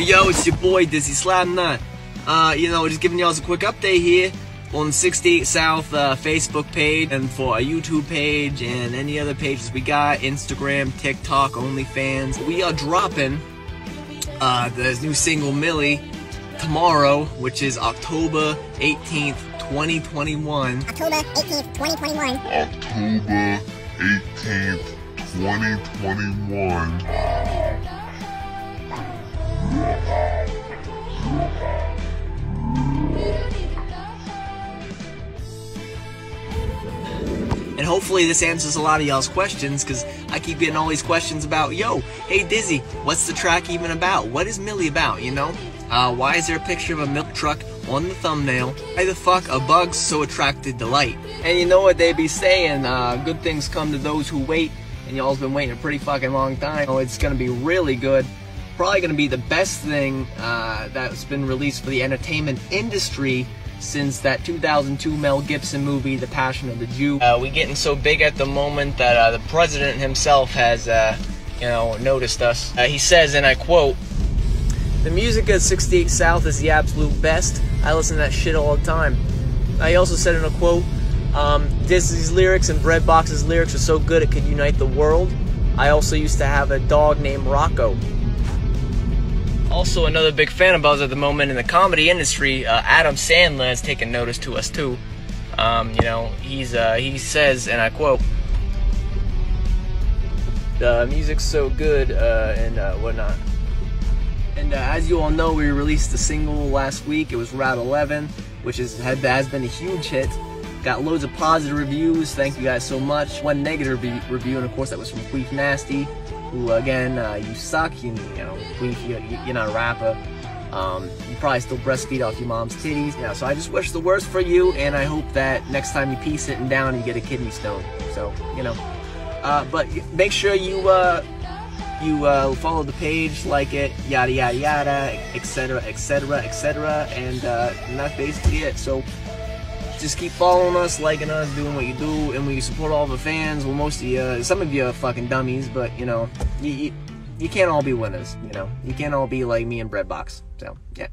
Yo, it's your boy Dizzy Slapnut. Uh, you know, just giving y'all a quick update here on 68 South uh, Facebook page and for our YouTube page and any other pages we got, Instagram, TikTok, OnlyFans. We are dropping uh, the new single Millie tomorrow, which is October 18th, 2021. October 18th, 2021. October 18th, 2021. Hopefully this answers a lot of y'all's questions because I keep getting all these questions about, yo, hey Dizzy, what's the track even about? What is Millie about, you know? Uh, why is there a picture of a milk truck on the thumbnail? Why the fuck are bugs so attracted to light? And you know what they be saying, uh, good things come to those who wait, and y'all's been waiting a pretty fucking long time. Oh, it's gonna be really good. Probably gonna be the best thing uh, that's been released for the entertainment industry since that 2002 Mel Gibson movie, The Passion of the Jew. Uh, we getting so big at the moment that uh, the president himself has, uh, you know, noticed us. Uh, he says, and I quote, "The music at 68 South is the absolute best. I listen to that shit all the time." I also said in a quote, um, "Dizzy's lyrics and Breadbox's lyrics are so good it could unite the world." I also used to have a dog named Rocco. Also, another big fan of us at the moment in the comedy industry, uh, Adam Sandler has taken notice to us too. Um, you know, he's uh, he says, and I quote, "The music's so good uh, and uh, whatnot." And uh, as you all know, we released the single last week. It was Route 11, which is had, has been a huge hit. Got loads of positive reviews. Thank you guys so much. One negative re- review, and of course that was from Queef Nasty, who again, uh, you suck. You, you know, Queef, you, you're not a rapper. Um, you probably still breastfeed off your mom's titties. Yeah, so I just wish the worst for you, and I hope that next time you pee sitting down, you get a kidney stone. So you know, uh, but make sure you uh, you uh, follow the page, like it, yada yada yada, etc. etc. etc. And, and that's basically it. So just keep following us, liking us, doing what you do, and we support all the fans. Well, most of you, uh, some of you are fucking dummies, but you know, you, you, you can't all be winners. You know, you can't all be like me and Breadbox. So yeah.